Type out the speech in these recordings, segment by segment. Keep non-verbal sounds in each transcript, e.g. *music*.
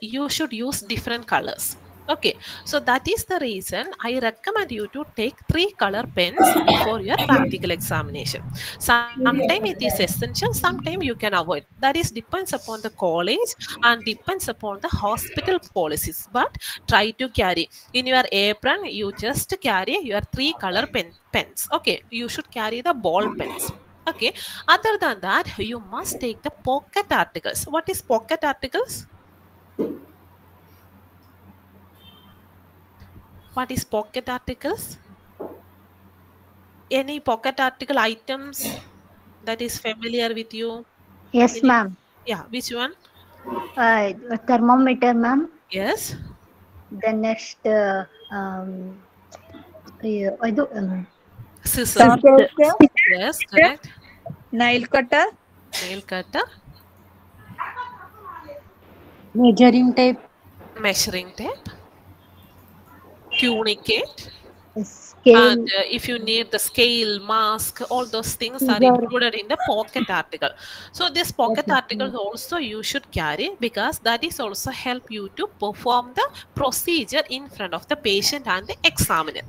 you should use different colors. Okay so that is the reason i recommend you to take three color pens for your practical examination. Sometimes it is essential sometimes you can avoid. That is depends upon the college and depends upon the hospital policies but try to carry. In your apron you just carry your three color pen pens. Okay you should carry the ball pens. Okay other than that you must take the pocket articles. What is pocket articles what is pocket articles? Any pocket article items that is familiar with you? Yes, ma'am. yeah which one? Uh, thermometer, ma'am. yes. The next, uh, um, yeah, ಇದು, um, scissors. Yes correct. Nail cutter. Nail cutter measuring tape measuring tape tunicate scale. and uh, if you need the scale mask all those things are included in the pocket article. So this pocket article also you should carry because that is also help you to perform the procedure in front of the patient and the examiner.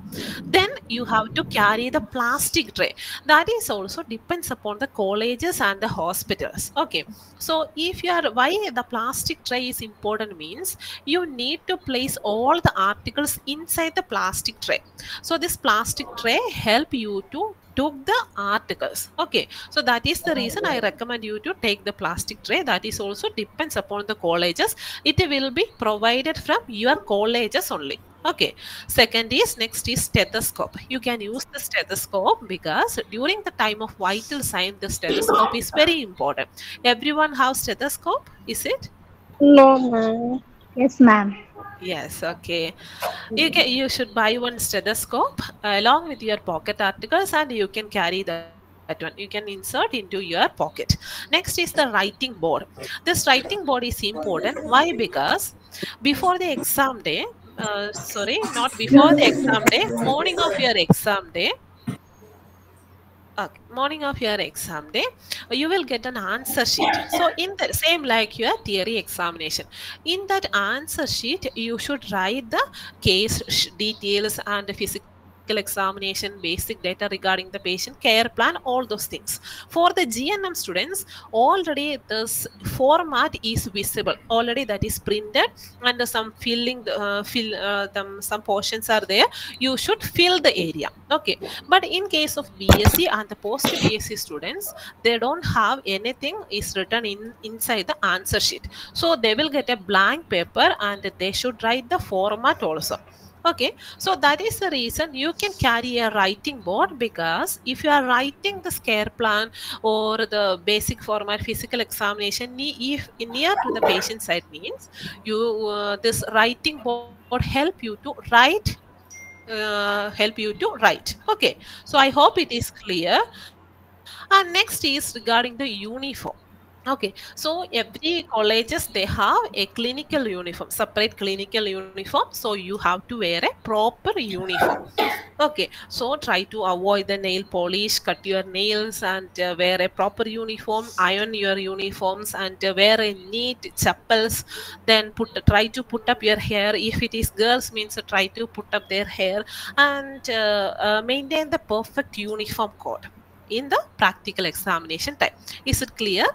Then you have to carry the plastic tray. That is also depends upon the colleges and the hospitals. Okay. So if you are why the plastic tray is important means you need to place all the articles inside the plastic tray. So this plastic tray help you to took the articles. Okay so that is the reason i recommend you to take the plastic tray. That is also depends upon the colleges. It will be provided from your colleges only. Okay second is next is stethoscope. You can use the stethoscope because during the time of vital sign the stethoscope is very important. Everyone have stethoscope? Is it? No, ma'am. Yes, ma'am. Yes, okay. You can you should buy one stethoscope along with your pocket articles and you can carry that that one. You can insert into your pocket. Next is the writing board. This writing board is important. Why? Because before the exam day, uh, sorry, not before the exam day, morning of your exam day, Okay, morning of your exam day, you will get an answer sheet. So, in the same like your theory examination, in that answer sheet, you should write the case details and the examination, basic data regarding the patient care plan, all those things. For the GNM students, already this format is visible. Already that is printed and some filling, uh, fill uh, them, some portions are there. You should fill the area. Okay but in case of bsc and the post bsc students they don't have anything is written in inside the answer sheet so they will get a blank paper and they should write the format also okay so that is the reason you can carry a writing board because if you are writing the scare plan or the basic format physical examination if near to the patient side means you uh, this writing board help you to write uh, help you to write. Okay so i hope it is clear. And next is regarding the uniform okay so every colleges they have a clinical uniform separate clinical uniform. So you have to wear a proper uniform. Okay so try to avoid the nail polish cut your nails and uh, wear a proper uniform iron your uniforms and uh, wear a neat chappals. then put try to put up your hair. If it is girls means uh, try to put up their hair and uh, uh, maintain the perfect uniform code in the practical examination time. Is it clear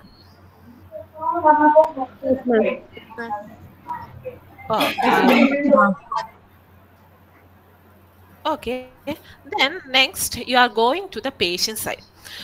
Okay. Then next you are going to the patient side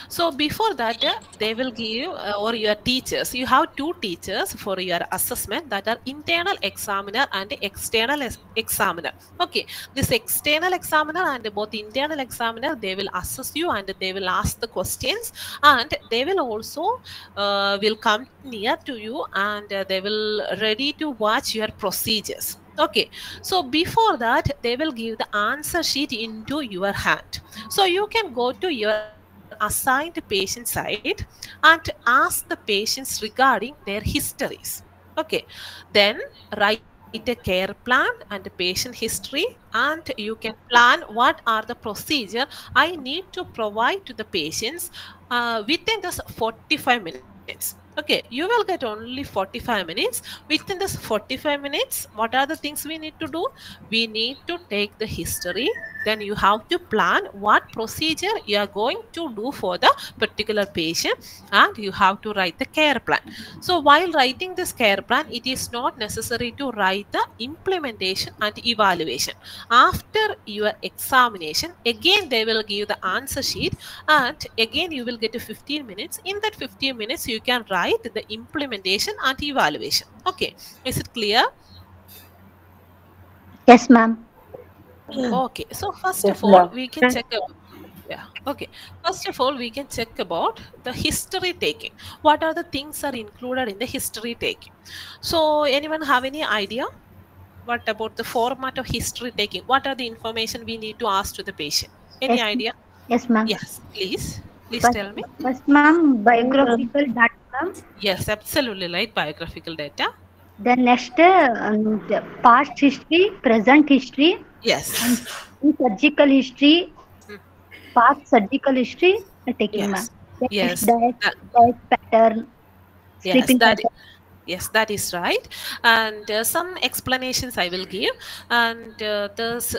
so before that they will give uh, or your teachers you have two teachers for your assessment that are internal examiner and external examiner. Okay this external examiner and both internal examiner they will assess you and they will ask the questions and they will also uh, will come near to you and uh, they will ready to watch your procedures. Okay so before that they will give the answer sheet into your hand. So you can go to your assigned patient side and ask the patients regarding their histories okay then write a care plan and patient history and you can plan what are the procedure i need to provide to the patients uh, within this 45 minutes minutes. Okay, you will get only 45 minutes. Within this 45 minutes, what are the things we need to do? We need to take the history. Then you have to plan what procedure you are going to do for the particular patient and you have to write the care plan. So while writing this care plan, it is not necessary to write the implementation and evaluation. After your examination, again they will give the answer sheet and again you will get a 15 minutes. In that 15 minutes, you can write the implementation and evaluation. Okay, is it clear? Yes, ma'am. Okay, so first of all, we can check. Yeah, okay. First of all, we can check about the history taking. What are the things are included in the history taking? So, anyone have any idea? What about the format of history taking? What are the information we need to ask to the patient? Any Yes, idea? Yes, ma'am. Yes, please. Please First- tell me. First, ma'am, biographical data, ma'am. Yes, absolutely right. Biographical data. Then next, uh, um, the past history, present history, Yes. and surgical history, Hmm. past surgical history, taking, ma'am. Yes. Then Yes. diet, That- diet pattern, Yes, sleeping that pattern. Yes, that is right. And uh, some explanations I will give. And uh, this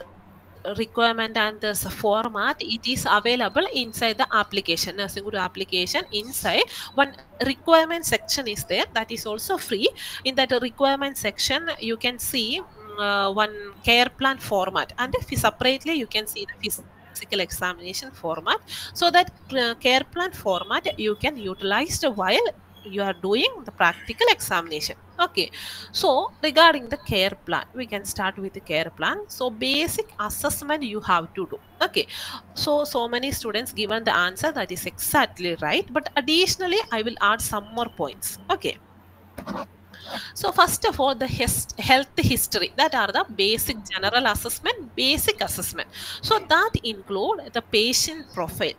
requirement and this format, it is available inside the application, Nursing Guru application. Inside one requirement section is there that is also free. In that requirement section, you can see uh, one care plan format, and if separately you can see the physical examination format. So that uh, care plan format you can utilize while you are doing the practical examination. Okay. So regarding the care plan we can start with the care plan. So basic assessment you have to do. Okay. So so many students given the answer that is exactly right. But additionally i will add some more points. Okay so first of all the health history. That are the basic general assessment basic assessment. So that include the patient profile.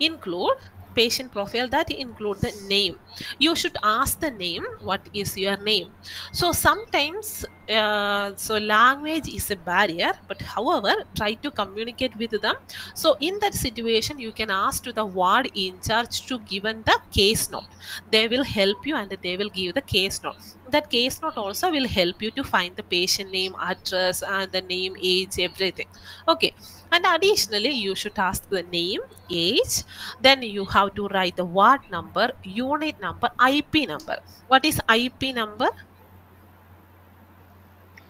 Include patient profile that include the name you should ask the name what is your name. So sometimes uh, so language is a barrier but however try to communicate with them. So in that situation you can ask to the ward in charge to given the case note. They will help you and they will give the case note. That case note also will help you to find the patient name address and the name age everything. Okay. And additionally you should ask the name age. Then you have to write the ward number unit number ip number what is ip number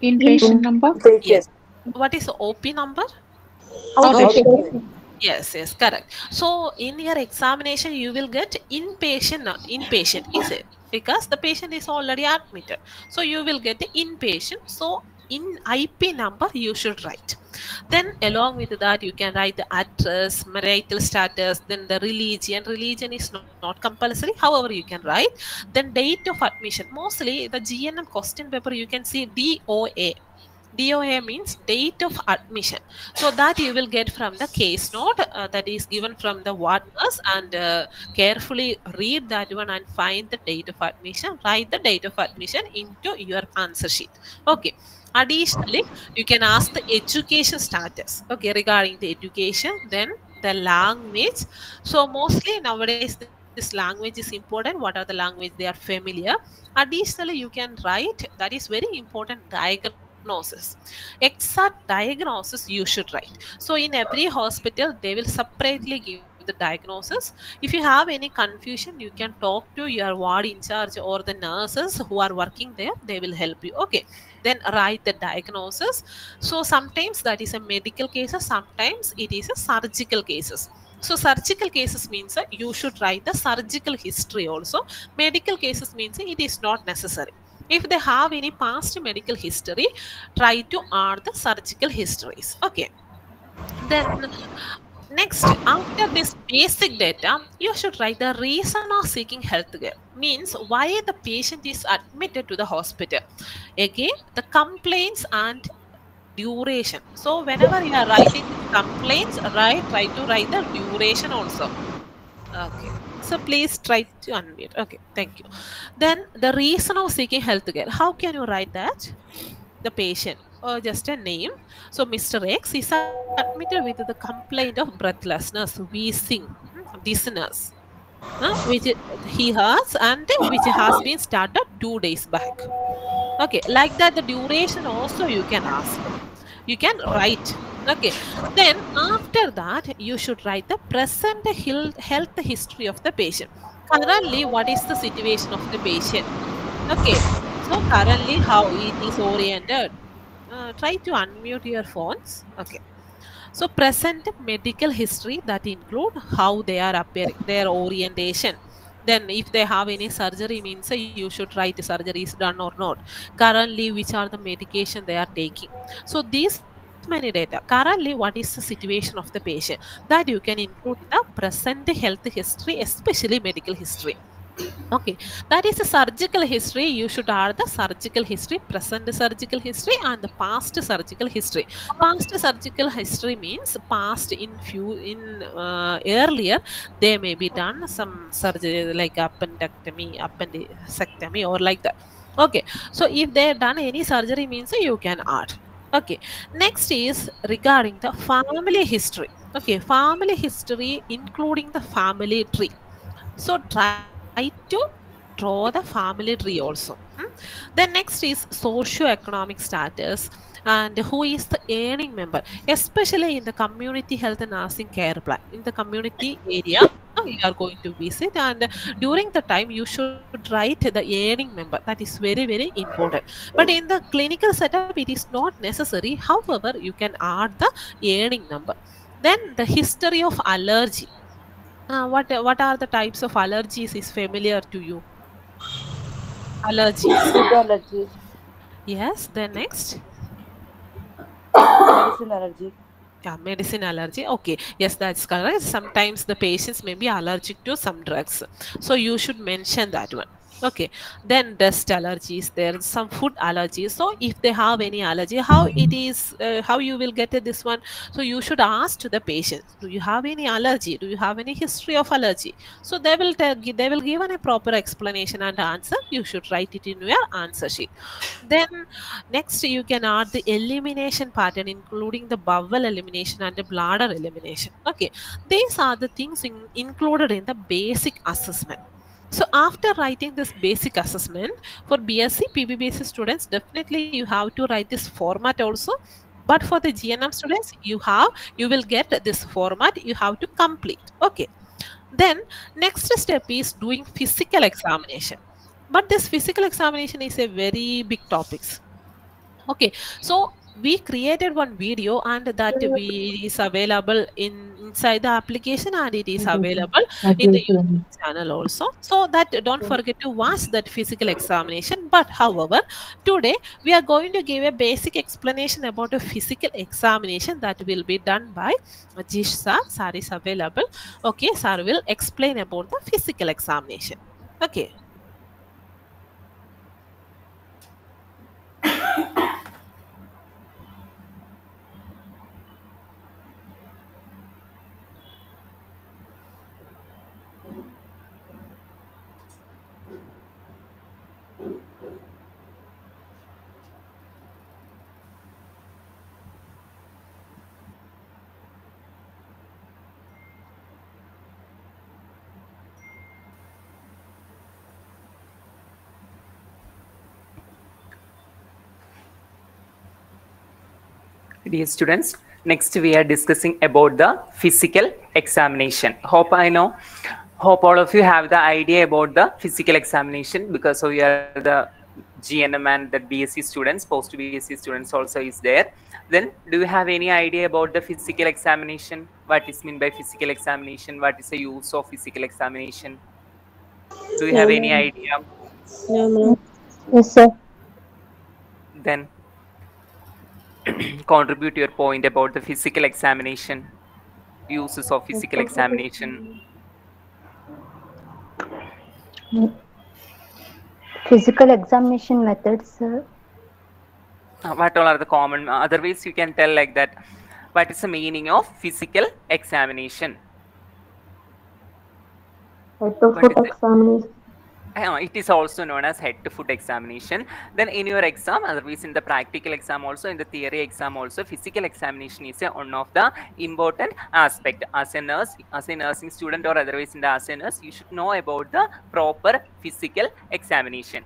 Inpatient number? yes what is op number Outpatient. Yes, yes, correct. So in your examination, you will get inpatient, uh, inpatient, is it? Because the patient is already admitted. So you will get the inpatient. So in IP number, you should write. Then along with that, you can write the address, marital status, then the religion. Religion is not, not compulsory. However, you can write. Then date of admission. Mostly the GNM question paper, you can see DOA. DOA means date of admission. So that you will get from the case note uh, that is given from the ward nurse and uh, carefully read that one and find the date of admission. Write the date of admission into your answer sheet. Okay. Additionally, you can ask the education status. Okay, regarding the education, then the language. So mostly nowadays this language is important. What are the language they are familiar? Additionally, you can write that is very important diagnosis exact diagnosis you should write so in every hospital they will separately give the diagnosis if you have any confusion you can talk to your ward in charge or the nurses who are working there they will help you okay then write the diagnosis. So sometimes that is a medical cases sometimes it is a surgical cases. So surgical cases means that you should write the surgical history also. Medical cases means it is not necessary. If they have any past medical history try to add the surgical histories. Okay. Then next after this basic data you should write the reason of seeking health care. Means why the patient is admitted to the hospital. Again the complaints and duration. So whenever you are writing complaints write try to write the duration also. Okay. So please try to unmute. Okay thank you. Then the reason of seeking health care. How can you write that the patient or just a name so mr x is admitted with the complaint of breathlessness wheezing hmm, dizziness uh, which he has and which has been started two days back. Okay, like that, the duration also you can ask. You can write. Okay, then after that, you should write the present health history of the patient. Currently, what is the situation of the patient? Okay, so currently, how it is oriented. Uh, try to unmute your phones. Okay. So present medical history that include how they are appearing, their orientation. Then if they have any surgery means uh, you should write the surgery is done or not. Currently which are the medication they are taking. So these many data. Currently what is the situation of the patient that you can include in the present health history especially medical history. Okay, that is a surgical history. You should add the surgical history, present surgical history, and the past surgical history. Past surgical history means past in few in uh, earlier they may be done some surgery like appendectomy, appendectomy or like that. Okay, so if they have done any surgery means you can add. Okay, next is regarding the family history. Okay, family history including the family tree. So try to draw the family tree also. hmm. Then next is socio-economic status and who is the earning member, especially in the community health and nursing care plan. In the community area, you are going to visit and during the time you should write the earning member. That is very, very important. But in the clinical setup, it is not necessary. However, you can add the earning number. Then the history of allergy. Uh, what what are the types of allergies is familiar to you? Allergies. Food allergy, Yes. Then next. medicine allergy, Yeah, medicine allergy. Okay. Yes, that's correct. Sometimes the patients may be allergic to some drugs. So you should mention that one. Okay. Then dust allergies. There some food allergies. So if they have any allergy, how it is, uh, how you will get this one. So you should ask to the patient, do you have any allergy? Do you have any history of allergy? So they will tell, they will give an, a proper explanation and answer. You should write it in your answer sheet. Then next you can add the elimination pattern including the bowel elimination and the bladder elimination. Okay, these are the things in, included in the basic assessment. So after writing this basic assessment for BSc PBBSc students, definitely you have to write this format also. But for the GNM students, you have you will get this format. You have to complete. Okay. Then next step is doing physical examination. But this physical examination is a very big topics okay so we created one video and that we is available in inside the application and it is available in the YouTube channel also. So that don't forget to watch that physical examination. But however today we are going to give a basic explanation about a physical examination that will be done by Jish sir. Sir is available. Okay sir will explain about the physical examination. Okay Dear students, next we are discussing about the physical examination. Hope I know, hope all of you have the idea about the physical examination because of you are the GNM and the BSc students, post BSc students also is there. Then do you have any idea about the physical examination? What is mean by physical examination? What is the use of physical examination? Do you have any idea? No, no. Yes, sir. Then *clears throat* contribute your point about the physical examination uses of physical examination Physical examination methods, sir. Uh, what all are the common Other ways you can tell like that what is the meaning of physical examination At the What foot is it? examination. *laughs* uh, it is also known as head to foot examination. Then in your exam otherwise in the practical exam also in the theory exam also physical examination is one of the important aspect. As a nurse as a nursing student or otherwise in the as a nurse you should know about the proper physical examination.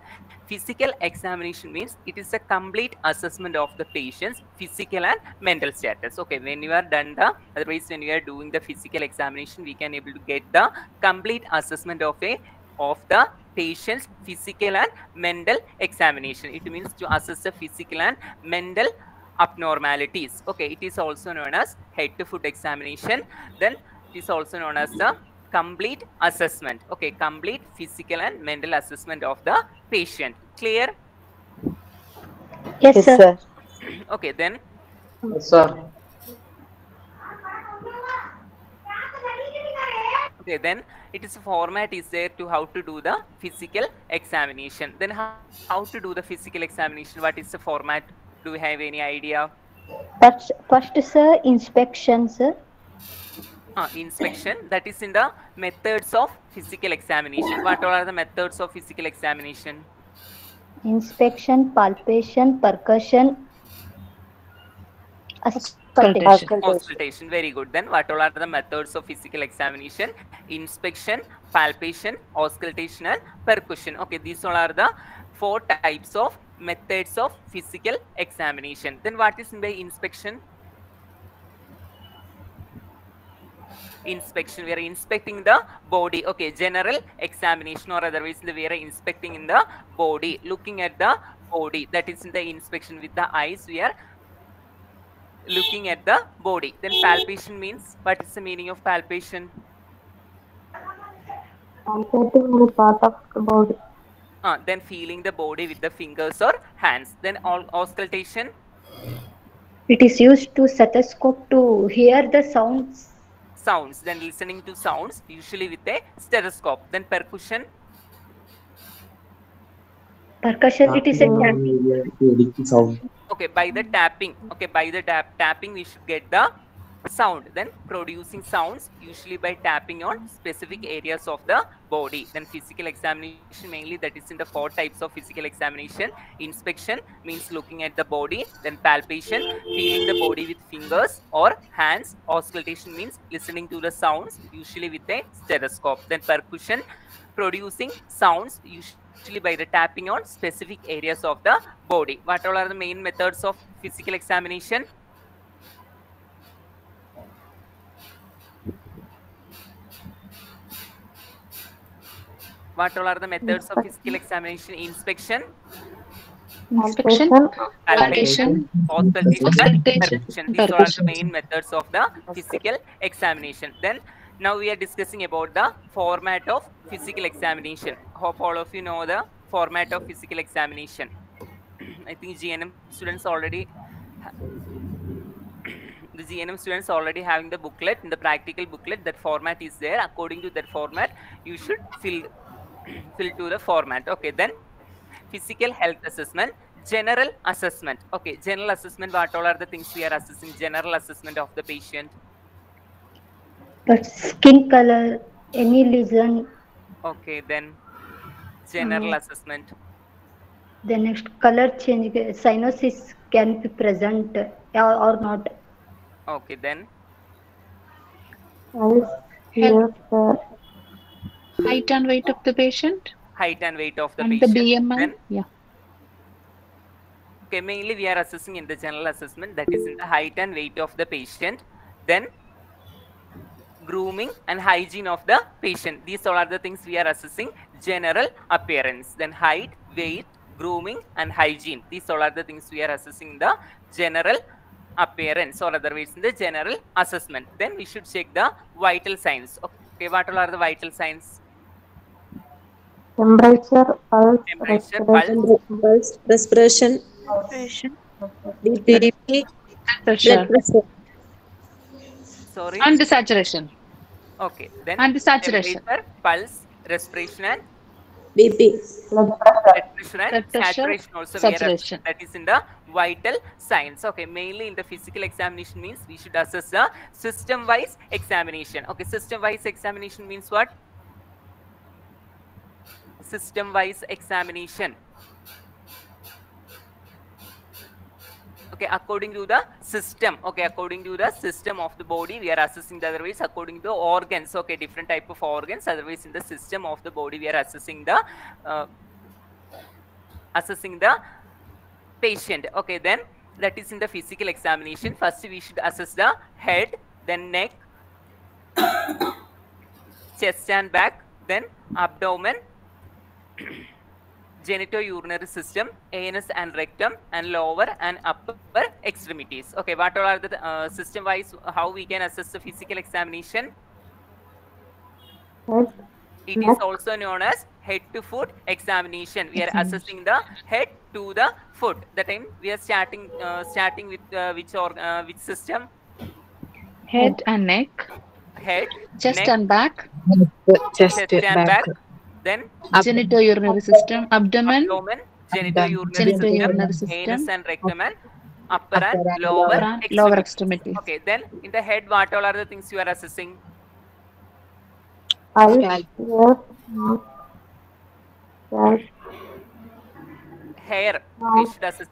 Physical examination means it is a complete assessment of the patient's physical and mental status. Okay when you are done the otherwise when you are doing the physical examination we can able to get the complete assessment of a of the patient's physical and mental examination it means to assess the physical and mental abnormalities okay it is also known as head to foot examination then it is also known as the complete assessment okay complete physical and mental assessment of the patient clear Yes, Yes, sir. sir. okay then Yes, sir. Okay then it is a format is there to how to do the physical examination. Then how, how to do the physical examination? What is the format? Do you have any idea? First, first, sir, inspection, sir. uh, inspection? That is in the methods of physical examination. What all are the methods of physical examination? Inspection, palpation, percussion, auscultation. Auscultation. auscultation very good. Then what all are the methods of physical examination? Inspection palpation auscultation and percussion. Okay these all are the four types of methods of physical examination. Then what is by inspection? Inspection. We are inspecting the body. Okay general examination or otherwise we are inspecting in the body. Looking at the body that is in the inspection with the eyes we are looking at the body. Then palpation means what is the meaning of palpation? Palpating the part of the body. uh, then feeling the body with the fingers or hands. Then all auscultation? It is used to stethoscope to hear the sounds. sounds. Then listening to sounds usually with a stethoscope. Then percussion Percussion, it is a. Tapping sound. okay by the tapping okay by the tap tapping we should get the sound. Then producing sounds usually by tapping on specific areas of the body. Then physical examination mainly that is in the four types of physical examination. Inspection means looking at the body then palpation feeling the body with fingers or hands. Auscultation means listening to the sounds usually with a stethoscope. Then percussion producing sounds usually by the tapping on specific areas of the body. What all are the main methods of physical examination? What all are the methods of physical examination? Inspection? Inspection. palpation? Auscultation and Auscultation. percussion these all are the main methods of the physical examination. Then now we are discussing about the format of physical examination. Hope all of you know the format of physical examination. I think gnm students already the gnm students already having the booklet in the practical booklet that format is there. According to that format you should fill *clears throat* fill to the format. Okay then physical health assessment general assessment. Okay general assessment what all are the things we are assessing? General assessment of the patient But skin color, any lesion, okay then general assessment. The next color change, cyanosis can be present or, or not. okay then. Eyes, ears, uh, height and weight of the patient? Height and weight of the and the patient. BMI. then Yeah. okay mainly we are assessing in the general assessment that is in the height and weight of the patient. Then grooming and hygiene of the patient. These all are the things we are assessing. General appearance then height weight grooming and hygiene. These all are the things we are assessing the general appearance. Or otherwise in the general assessment. Then we should check the vital signs. Okay what all are the vital signs? Temperature, pulse, Temperature, respiration, pulse, respiration, BP, Pressure. blood pressure. Sorry And the saturation. okay then And the saturation. pulse respiration and BP. blood pressure, blood pressure and saturation also saturation. that is in the vital signs okay mainly in the physical examination means we should assess the system wise examination okay system wise examination means what system wise examination okay according to the system. Okay according to the system of the body we are assessing the otherwise according to the organs. Okay different type of organs otherwise in the system of the body we are assessing the uh, assessing the patient. Okay then that is in the physical examination. First we should assess the head then neck *coughs* chest and back then abdomen genitourinary system anus and rectum and lower and upper extremities. Okay what all are the uh, system wise how we can assess the physical examination? Head, it is Neck. also known as head to foot examination. We are assessing the head to the foot. The time we are starting uh, starting with uh, which or uh, which system? Head. And neck, head chest neck, and back, Chest chest and back then Ab- genitourinary system, abdomen, abdomen genitourinary genitourinary system system, anus and rectum and upper and Upper and lower lower and lower extremities. extremities. okay then in the head what all are the things you are assessing eyes, Scalp. ears, hair we should assess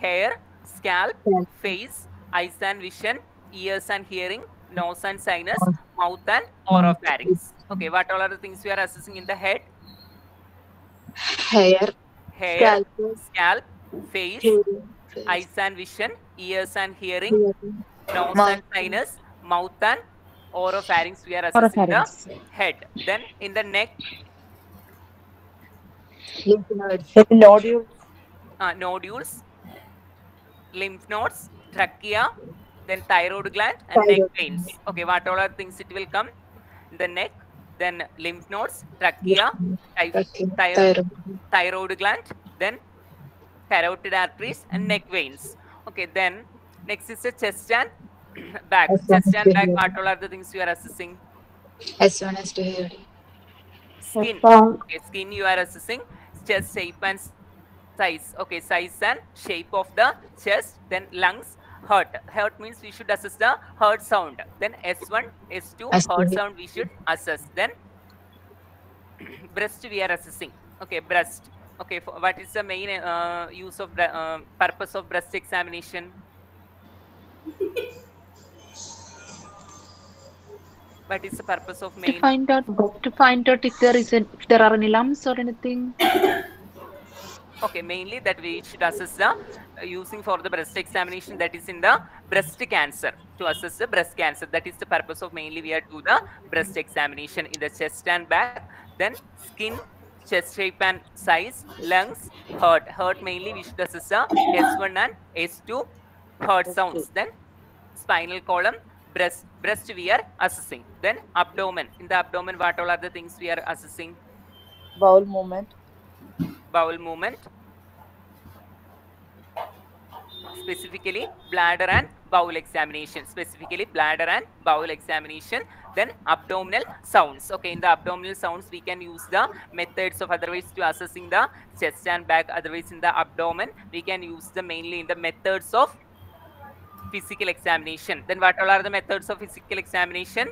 hair scalp face eyes and vision ears and hearing nose and sinus mouth and oropharynx okay what all are the things we are assessing in the head hair, hair scalp, scalp face hair, eyes and vision ears and hearing nose Mouth. and sinus mouth and oropharynx we are assessing Oropharynx. the head then in the neck lymph nodes, nodule, uh, nodules, lymph nodes, trachea, then thyroid gland and neck veins. Okay, what all are things it will come? The neck, then lymph nodes, trachea, thy- trachea, thyroid, thyroid, thyroid gland, then carotid arteries and neck veins. Okay, then next is the chest and *clears throat* back. S1 Chest and back, the- what all are the things you are assessing? S1 S to head, Skin. Okay, skin you are assessing chest shape and size. Okay, size and shape of the chest. Then lungs, heart. Heart means we should assess the heart sound. Then S1, S2, S2. heart sound we should assess. Then *clears throat* breast we are assessing. Okay, breast. Okay, for, what is the main uh, use of uh, purpose of breast examination? *laughs* what is the purpose of main? To find out to find out if there is an, if there are any lumps or anything. *coughs* Okay, mainly that we should assess the uh, using for the breast examination that is in the breast cancer to assess the breast cancer. That is the purpose of mainly we are do the breast examination in the chest and back. Then skin, chest shape and size, lungs, heart. Heart mainly we should assess the S1 and S2 heart sounds. Then spinal column, breast, breast we are assessing. Then abdomen. In the abdomen, what all are the things we are assessing? bowel movement, bowel movement. Specifically bladder and bowel examination. Specifically bladder and bowel examination then abdominal sounds. Okay in the abdominal sounds we can use the methods of otherwise to assessing the chest and back otherwise in the abdomen we can use the mainly in the methods of physical examination. Then what all are the methods of physical examination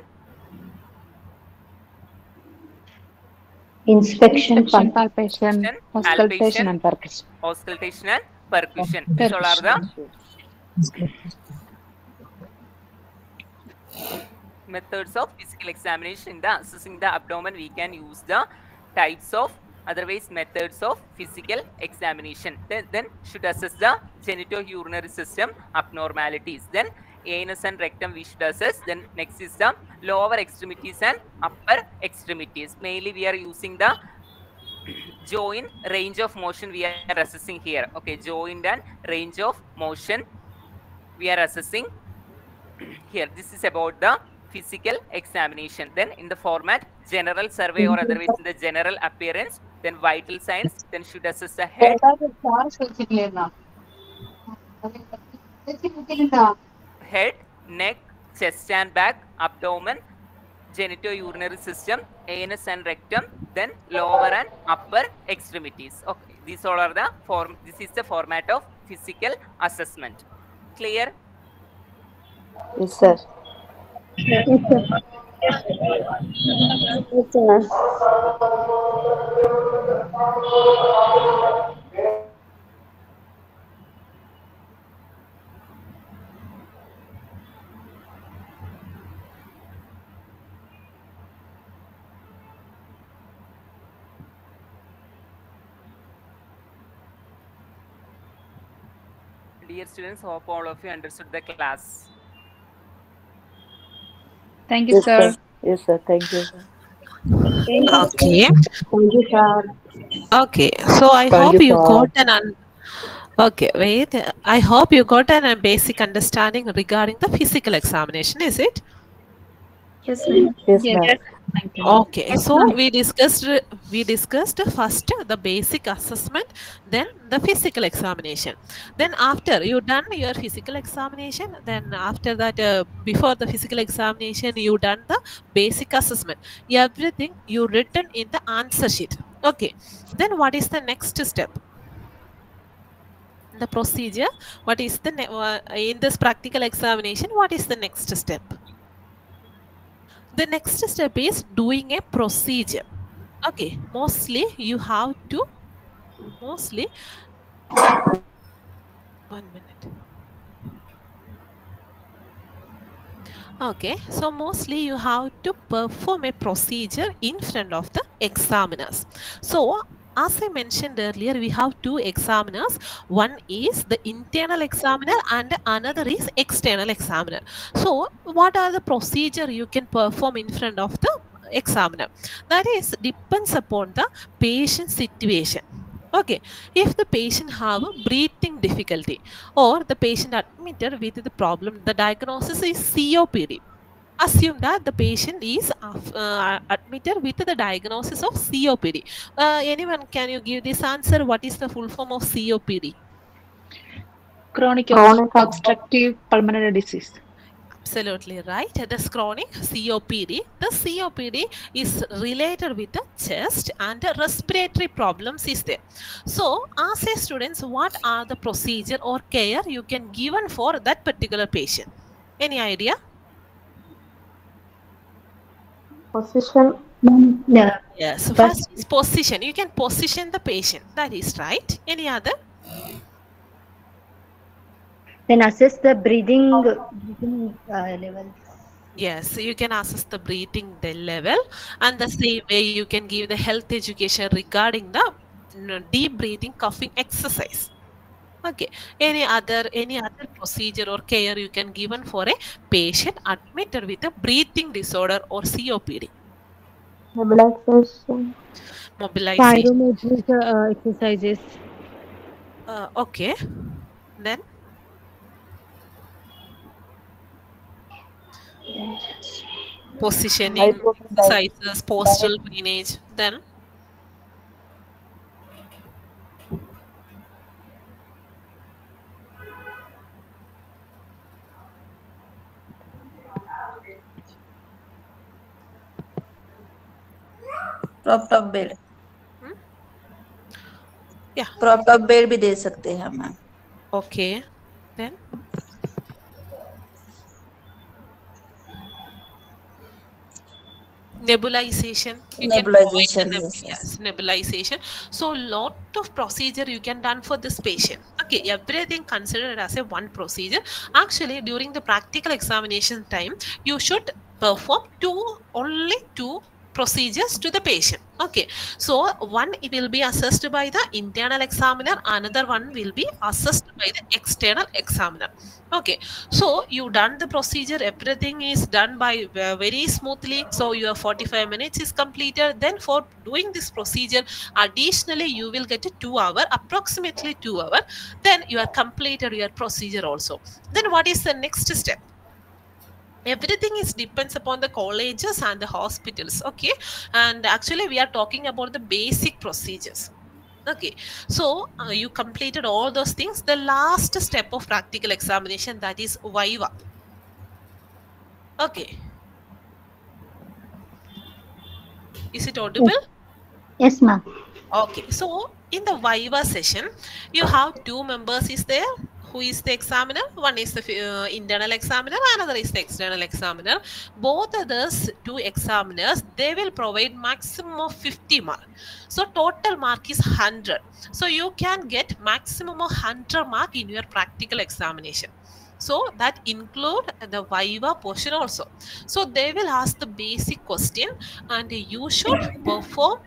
inspection, Inspection, palpation, Palpation, auscultation, and percussion. auscultation and percussion. These all are the methods of physical examination in the assessing the abdomen we can use the types of otherwise methods of physical examination. Then, then should assess the genitourinary system abnormalities. Then anus and rectum we should assess then next is the lower extremities and upper extremities. Mainly we are using the joint range of motion we are assessing here. Okay joint and range of motion we are assessing here. This is about the physical examination. Then in the format general survey or otherwise in the general appearance then vital signs then should assess the head head neck chest and back abdomen genitourinary system anus and rectum then lower and upper extremities okay these all are the form this is the format of physical assessment clear yes sir. yes, sir. Yes, ma'am. Dear students, hope all of you understood the class. Thank you, Yes, sir. sir. Yes, sir. Thank you. sir. Okay. Thank you, sir. Okay. So I Thank hope you, you got an. Un- okay. Wait. I hope you got an, a basic understanding regarding the physical examination. Is it? Yes, ma'am. Yes, Yes. ma'am. Thank you. Okay. So we discussed we discussed first the basic assessment, then the physical examination. Then after you done your physical examination, then after that uh, before the physical examination you done the basic assessment. Everything you written in the answer sheet. Okay. Then what is the next step? The procedure. What is the uh, in this practical examination? What is the next step? The next step is doing a procedure. Okay mostly you have to mostly one minute. Okay so mostly you have to perform a procedure in front of the examiners. So as I mentioned earlier, we have two examiners. One is the internal examiner and another is external examiner. So, what are the procedure you can perform in front of the examiner? That is depends upon the patient situation. Okay, if the patient have a breathing difficulty or the patient admitted with the problem, the diagnosis is COPD. Assume that the patient is uh, admitted with the diagnosis of COPD. Uh, anyone, can you give this answer? What is the full form of COPD? Chronic, Chronic obstructive pulmonary disease. Absolutely right. That's chronic COPD. The COPD is related with the chest and the respiratory problems is there. So, as a students, what are the procedure or care you can given for that particular patient? Any idea? Position. Ma'am, yeah, Yes. So First- first is position. You can position the patient. That is right. Any other? then assess the breathing, breathing uh, levels. Yes, you can assess the breathing the level, and the same way you can give the health education regarding the deep breathing coughing exercise. Okay. Any other any other procedure or care you can given for a patient admitted with a breathing disorder or COPD? Mobilization. Mobilization. Pyrometric uh, exercises. Uh, okay. Then positioning exercises, postural drainage. Then prop top Hmm? Yeah. Prop top bed भी दे सकते हैं ma'am okay. Then nebulization. You Nebulization, neb- yes, yes. yes, nebulization. So lot of procedure you can done for this patient. Okay, everything considered as a one procedure. Actually, during the practical examination time, you should perform two only two procedures to the patient. Okay. So one it will be assessed by the internal examiner. Another one will be assessed by the external examiner. Okay. So you done the procedure. Everything is done by uh, very smoothly. So your 45 minutes is completed. Then for doing this procedure additionally you will get a two hour approximately two hour. Then you are completed your procedure also. Then what is the next step everything is depends upon the colleges and the hospitals okay? And actually we are talking about the basic procedures okay? So uh, you completed all those things. The last step of practical examination that is viva okay? Is it audible? Yes, ma'am. Okay, so in the Viva session, you have two members is there who is the examiner? One is the uh, internal examiner another is the external examiner. Both of those two examiners they will provide maximum of 50 mark. So total mark is 100 so you can get maximum of 100 mark in your practical examination. So that include the viva portion also. So they will ask the basic question and you should perform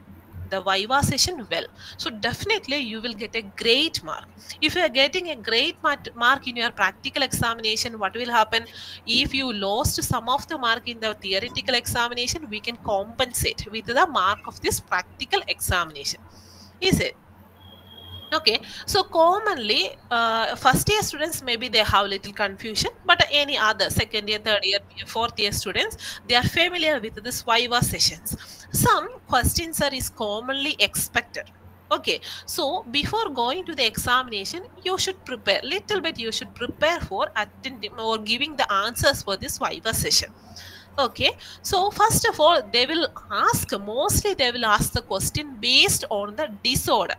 the viva session well. So definitely you will get a great mark. If you are getting a great mark in your practical examination what will happen? If you lost some of the mark in the theoretical examination we can compensate with the mark of this practical examination. Is it okay. So commonly uh, first year students maybe they have little confusion but any other second year third year fourth year students they are familiar with this viva sessions. Some questions are is commonly expected. Okay. So before going to the examination you should prepare little bit you should prepare for attending or giving the answers for this viva session. Okay. So first of all they will ask mostly they will ask the question based on the disorder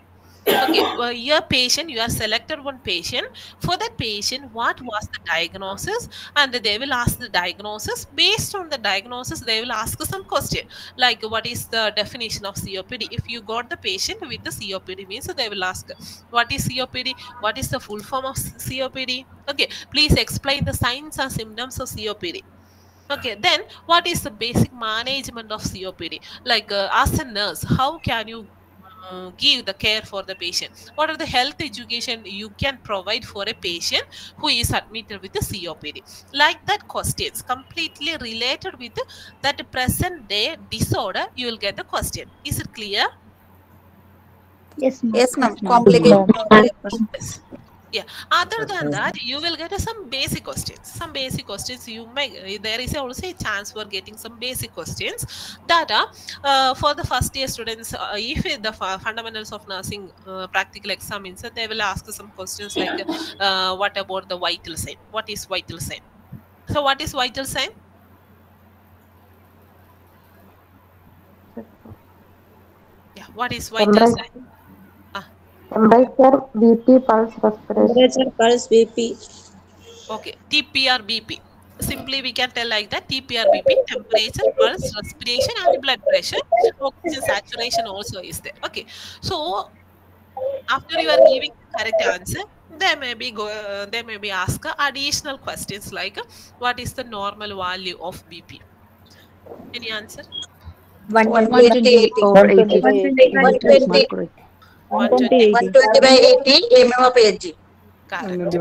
okay well, your patient you have selected one patient. For that patient what was the diagnosis? And they will ask the diagnosis. Based on the diagnosis they will ask some question like what is the definition of copd if you got the patient with the copd means they will ask what is copd what is the full form of copd okay please explain the signs and symptoms of copd okay then what is the basic management of copd like uh, as a nurse how can you uh, give the care for the patient. What are the health education you can provide for a patient who is admitted with the copd like that questions completely related with that present day disorder you will get the question. Is it clear? Yes, ma'am. Yes, ma'am. Complicated. Yeah. Other than that you will get some basic questions. Some basic questions you may there is also a chance for getting some basic questions that are uh, for the first year students uh, if the fundamentals of nursing uh, practical examines uh, they will ask some questions like uh, what about the vital sign? What is vital sign? So what is vital sign? Yeah. What is vital sign Temperature, BP, pulse, respiration. Temperature, pulse, BP. Okay, TPR BP. Simply we can tell like that TPR BP, temperature, pulse, respiration, and blood pressure. Oxygen saturation also is there. Okay, so after you are giving the correct answer, there may be go, uh, there may be ask additional questions like uh, what is the normal value of BP? Any answer? 120 or 80. 120. 120. 120 by 80 mm of Hg. Correct.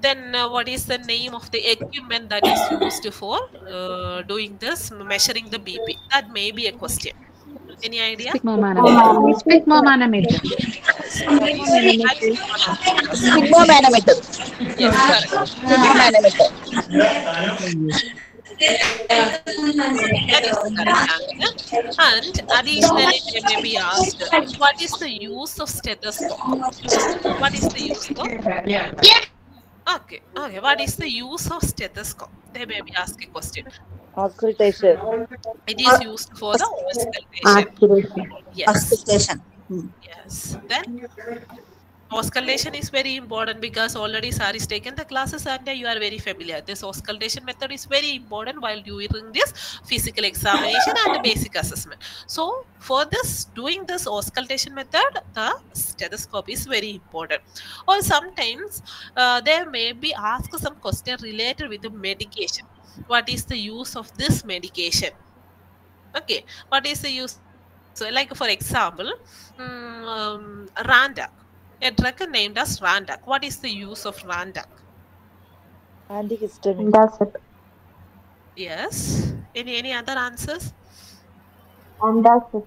Then uh, what is the name of the equipment that is used for uh, doing this, measuring the BP? That may be a question. Any idea? Sphygmomanometer. Sphygmomanometer. Sphygmomanometer. Yes, correct. Sphygmomanometer. That is correct. And additionally, they may be asked, what is the use of stethoscope? What is the use of? Okay, okay. What is the use of stethoscope? They may be asking a question. Auscultation. It is used for the auscultation. Yes. Auscultation. Hmm. Yes. Then auscultation is very important because already sir is taken the classes and you are very familiar. This auscultation method is very important while doing this physical examination and basic assessment. So for this doing this auscultation method, the stethoscope is very important. Or sometimes uh, there may be asked some question related with the medication. What is the use of this medication? Okay, what is the use? So, like for example, mm, um, Rantac, a drug named as Rantac. What is the use of Rantac? Antihistamine. Antacid. Yes. Any any other answers? Antacid.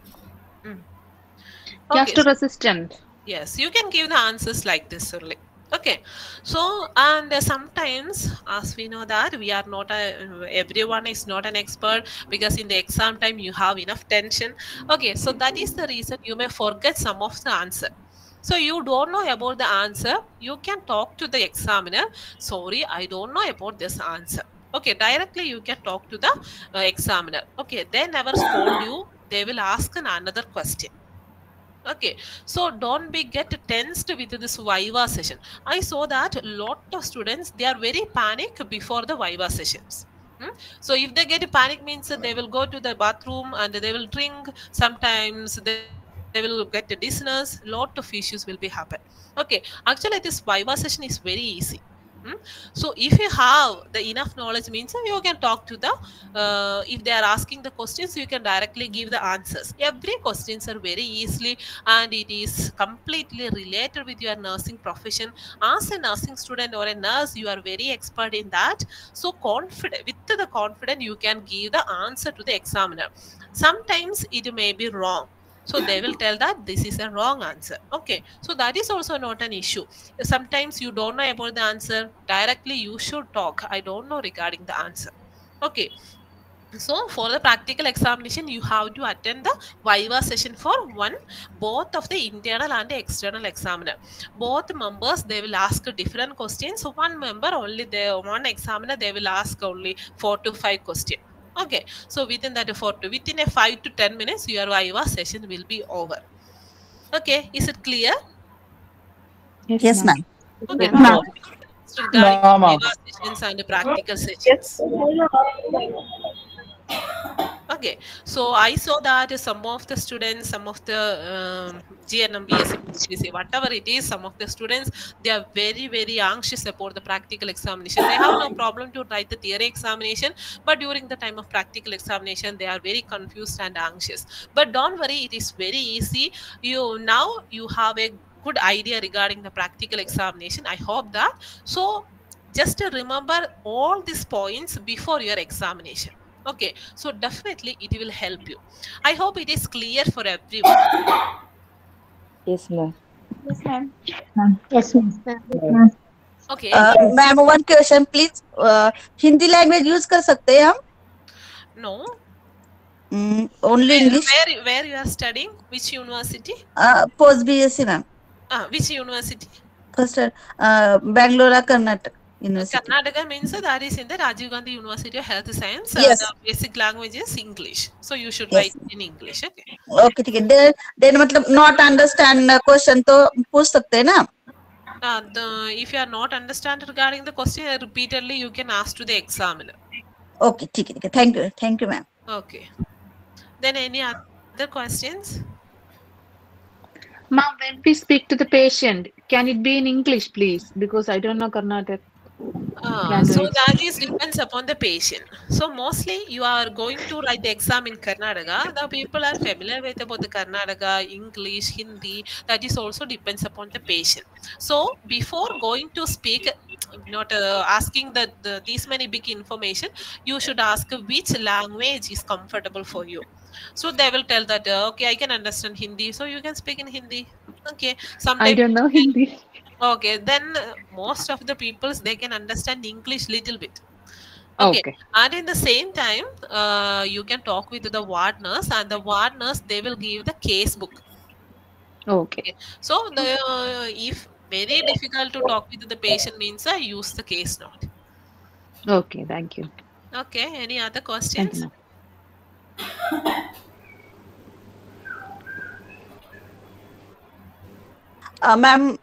Okay, so- Gastro-resistant. yes, you can give the answers like this only. Okay, so and uh, sometimes, as we know that we are not a everyone is not an expert because in the exam time you have enough tension. Okay, so that is the reason you may forget some of the answer. So you don't know about the answer, you can talk to the examiner. Sorry, I don't know about this answer. Okay, directly you can talk to the uh, examiner. Okay, they never scold you. They will ask an another question. okay so don't be get tensed with this viva session i saw that a lot of students they are very panic before the viva sessions Hmm? so if they get panic means they will go to the bathroom and they will drink sometimes they, they will get the dizziness lot of issues will be happen. Okay actually this viva session is very easy. Hmm? so if you have the enough knowledge means you can talk to the uh, if they are asking the questions you can directly give the answers. Every questions are very easily and it is completely related with your nursing profession. As a nursing student or a nurse you are very expert in that. So confident with the confidence you can give the answer to the examiner. Sometimes it may be wrong so they will tell that this is a wrong answer. Okay. So that is also not an issue. Sometimes you don't know about the answer. Directly you should talk. I don't know regarding the answer. Okay. So for the practical examination you have to attend the viva session for one both of the internal and the external examiner. Both members they will ask different questions. So one member only the one examiner they will ask only four to five questions okay so within that four to within a five to ten minutes your viva session will be over okay is it clear Yes, ma'am. okay Ma'am. now, regarding Ma'am. viva sessions and practical sessions okay so i saw that some of the students some of the um, whatever it is some of the students they are very very anxious about the practical examination. They have no problem to write the theory examination but during the time of practical examination they are very confused and anxious. But don't worry it is very easy. You now you have a good idea regarding the practical examination. I hope that. So just remember all these points before your examination okay so definitely it will help you i hope it is clear for everyone yes ma'am yes ma'am yes ma'am okay uh, ma'am one question please uh, hindi language use kar sakte hain hum no Mm, only where, English. Where, where you are studying? Which university? Uh, post BSc, ma'am. Uh, which university? First, uh, Bangalore, Karnataka. University. Karnataka means that is in the Rajiv Gandhi University of Health Science. Yes. The basic language is English. So you should yes. write in English. Okay. Okay. Then, then not understand uh, question to push sakte na. Uh, the, if you are not understand regarding the question, uh, repeatedly you can ask to the examiner. Okay. Okay. okay. Thank you. Thank you, ma'am. Okay. Then any other questions? Ma'am, when we speak to the patient, can it be in English, please? Because I don't know Karnataka. Uh, so that is depends upon the patient. So mostly you are going to write the exam in Karnataka. The people are familiar with about the Karnataka, English, Hindi. That is also depends upon the patient. So before going to speak, not uh, asking the, the these many big information, you should ask which language is comfortable for you. So they will tell that uh, okay, I can understand Hindi, so you can speak in Hindi. Okay, sometimes I don't know Hindi. Okay, then uh, most of the peoples they can understand English little bit. Okay. Okay. And in the same time, uh, you can talk with the ward nurse, and the ward nurse they will give the case book. Okay. So the uh, if very difficult to talk with the patient means I use the case note. Okay. Thank you. Okay. Any other questions? you, ma'am. Ma'am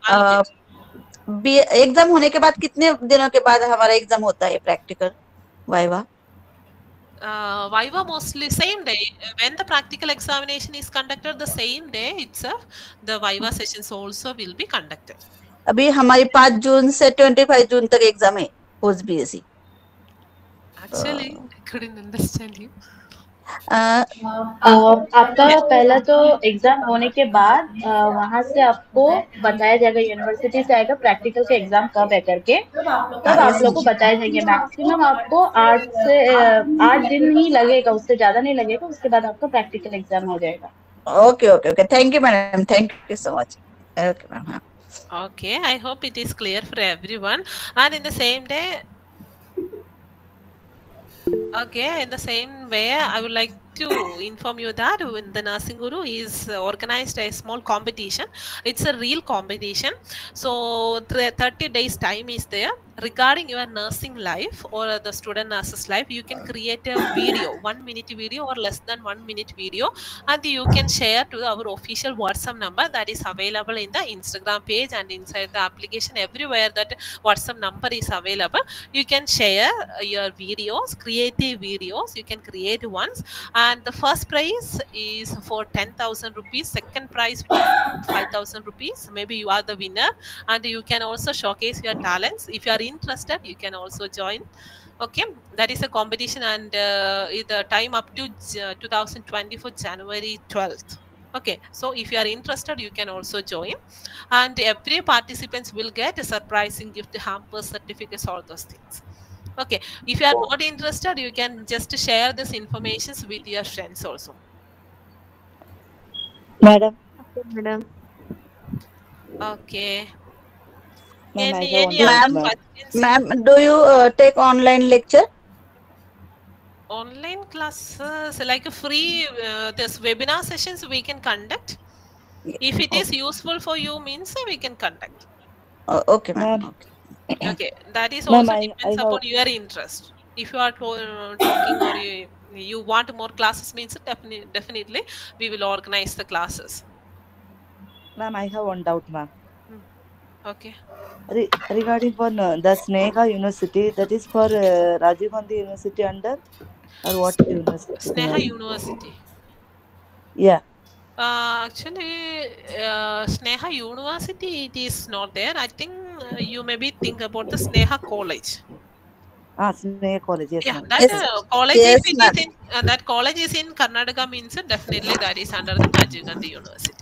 exam होने के बाद कितने दिनों के बाद हमारा exam होता है practical viva Uh, Viva mostly same day. When the practical examination is conducted, the same day itself, the Viva sessions also will be conducted. अभी हमारी पाँच जून से ट्वेंटी फाइव जून तक एग्ज़ाम है post BSc Actually, I couldn't understand you. आपका पहला तो exam होने के बाद वहाँ से आपको बताया जाएगा यूनिवर्सिटी से आएगा प्रैक्टिकल का एग्ज़ाम कब है करके। तब आप लोग को बताया जाएँगे। मैक्सिमम आपको आठ से आठ दिन ही लगेगा उससे ज़्यादा नहीं लगेगा उसके बाद आपका प्रैक्टिकल एग्ज़ाम हो जाएगा। Okay okay okay thank you madam thank you so much okay ma'am Okay, I hope it is clear for everyone. And in the same day, okay, in the same way, I would like to inform you that the Nursing Guru is organized a small competition. It's a reel competition. So the 30 days time is there. Regarding your nursing life or the student nurse's life you can create a video *coughs* one minute video or less than one minute video. And you can share to our official whatsapp number that is available in the instagram page and inside the application. Everywhere that whatsapp number is available you can share uh, your videos creative videos. You can create ones. And the first prize is for 10000 rupees. Second prize is *coughs* 5000 rupees. Maybe you are the winner. And you can also showcase your talents. If you are interested you can also join. Okay that is a competition and uh, the time up to J- 2024 january 12th okay so if you are interested you can also join. And every participants will get a surprising gift hampers certificates all those things. Okay if you are not interested you can just share this information with your friends also. Madam, madam. okay ma'am, any, any Ma'am, ma'am. do you uh, take online lecture? online classes like a free uh, this webinar sessions we can conduct if it is useful for you means uh, we can conduct Oh, okay, ma'am. Ma'am, Okay. okay that is Ma'am, also I- I depends have- upon your interest if you are talking or you, you want more classes means definitely definitely we will organize the classes ma'am, I have one doubt, ma'am. Okay Re- regarding for uh, the Sneha University, that is for uh, Rajiv Gandhi University under or what university? sneha university Yeah. uh, actually uh, sneha university it is not there i think uh, you maybe think about the sneha college Ah, Sneha College. Yes, yeah that Yes, uh, college yes, ma'am. is in uh, that college is in karnataka means uh, definitely that is under the rajiv gandhi university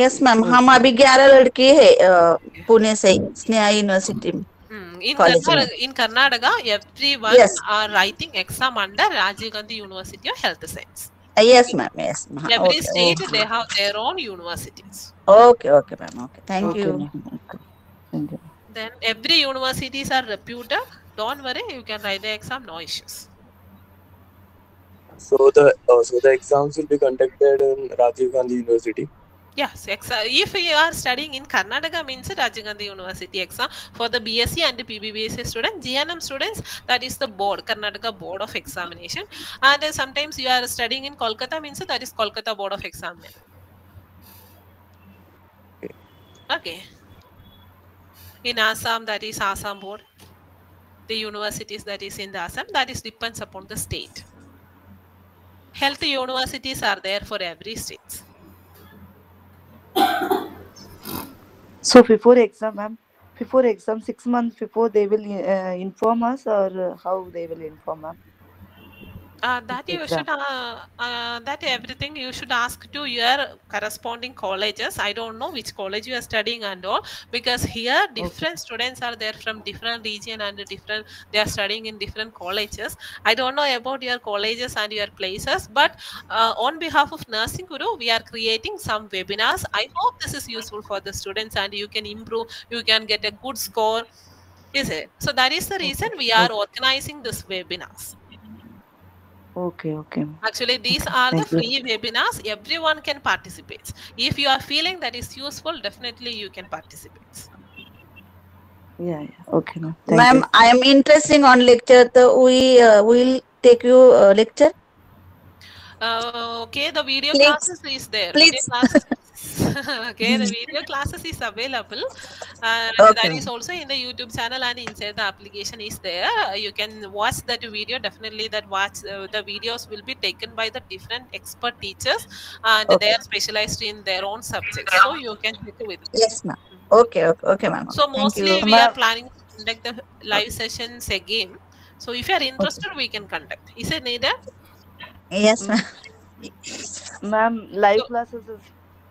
yes ma'am हम अभी ग्यारह लड़के हैं पुणे से Sneha university में Hmm, in Karnataka, in Karnataka, everyone Yes. are writing exam under Rajiv Gandhi University of Health Science. Yes ma'am yes Every state they have their own universities. Okay okay ma'am okay thank Okay, you Thank you. Then every universities are reputed. Don't worry, you can write the exam, no issues. So the uh, so the exams will be conducted in Rajiv Gandhi University. Yes, if you are studying in Karnataka means Rajiv Gandhi University exam for the BSc and the PBBSc students, GNM students, that is the board, Karnataka Board of Examination. And uh, sometimes you are studying in Kolkata means that is Kolkata Board of Examination. Okay. In Assam, that is Assam Board. The universities that is in the Assam, that is depends upon the state. Health universities are there for every state. So before exam, ma'am, before exam, six months before they will uh, inform us or uh, how they will inform, ma'am? Uh, that you should uh, uh, that everything you should ask to your corresponding colleges. I don't know which college you are studying and all because here different students are there from different region and different they are studying in different colleges. I don't know about your colleges and your places but uh, on behalf of nursing guru we are creating some webinars. I hope this is useful for the students and you can improve you can get a good score. Is it? So that is the reason we are organizing this webinars okay okay actually these okay. are Thank the free you. webinars everyone can participate if you are feeling that is useful definitely you can participate yeah, yeah. okay no. ma'am i am interested on lecture so we uh, will take you uh, lecture uh, okay the video please. classes is there please. *laughs* class. *laughs* okay, the hmm. video classes is available. Uh, okay. That is also in the YouTube channel and inside the application is there. Uh, you can watch that video. Definitely, that watch uh, the videos will be taken by the different expert teachers, and okay. they are specialized in their own subjects. So you can check with. Them. Yes, ma'am. Okay, okay, okay ma'am. So mostly we are planning to conduct the live sessions again. So if you are interested, we can conduct. Is it needed? Yes, hmm. ma'am. *laughs* ma'am, live so, classes is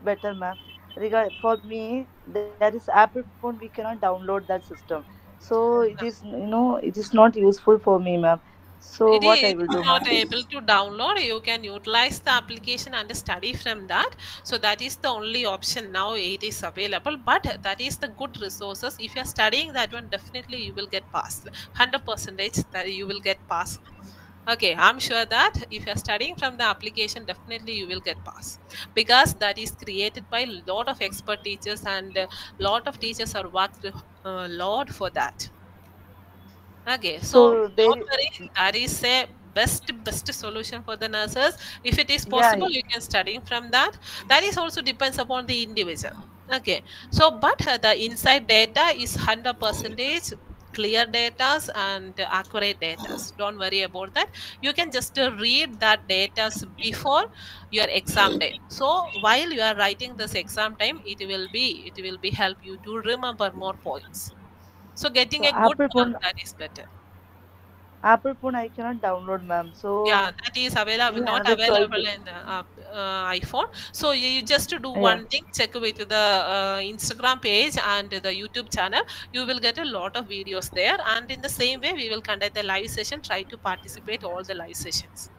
better, ma'am. Regard for me, there is Apple phone. We cannot download that system, so it is you know it is not useful for me, ma'am. So It what I will do, not able to download. You can utilize the application and study from that. So that is the only option now. It is available, but that is the good resources. If you are studying that one, definitely you will get passed. Hundred percentage that you will get passed. Okay, I'm sure that if you're studying from the application, definitely you will get pass because that is created by a lot of expert teachers and a lot of teachers are worked a lot for that. Okay, so, So worry, that is a best best solution for the nurses. If it is Yeah, possible, you can study from that. That is also depends upon the individual. Okay, so but uh, the inside data is hundred percentage clear data and accurate data. Don't worry about that. You can just read that data before your exam day. So while you are writing this exam time, it will be it will be help you to remember more points. So getting So a good mark, that is better. Apple phone I cannot download, ma'am. So Yeah, that is available, any not available in the uh, uh, iPhone. So you, you just do Yeah. one thing, check with the uh, Instagram page and the YouTube channel. You will get a lot of videos there. And in the same way, we will conduct the live session. Try to participate all the live sessions.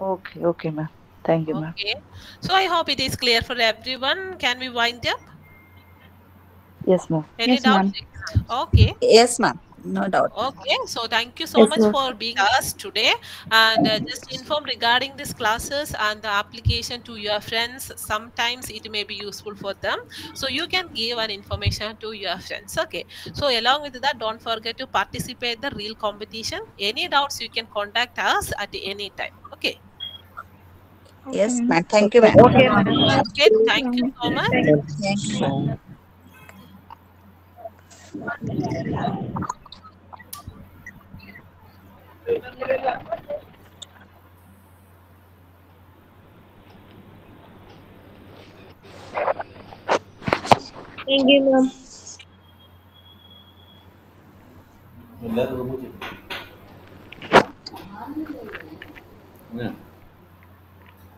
Okay, okay, ma'am. Thank you, ma'am. Okay. So I hope it is clear for everyone. Can we wind up? Yes, ma'am. Any Yes, ma'am. doubts? Okay. Yes, ma'am. No doubt. Okay, so thank you so Yes, much ma'am. for being us today and uh, just inform regarding these classes and the application to your friends. Sometimes it may be useful for them. So you can give an information to your friends. Okay. So along with that, don't forget to participate the reel competition. Any doubts, you can contact us at any time. Okay. Yes, ma'am. Thank you, ma'am. Okay, ma'am. Okay, thank you so much. Thank you. Thank you, Thank you, ma'am. ಎಲ್ಲರೂ